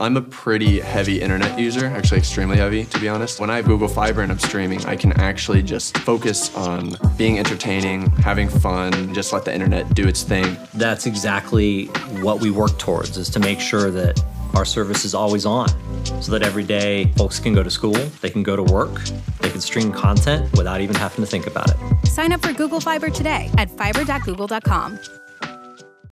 I'm a pretty heavy internet user, actually extremely heavy to be honest. When I have Google Fiber and I'm streaming, I can actually just focus on being entertaining, having fun, just let the internet do its thing. That's exactly what we work towards is to make sure that our service is always on so that every day folks can go to school, they can go to work, they can stream content without even having to think about it. Sign up for Google Fiber today at fiber.google.com.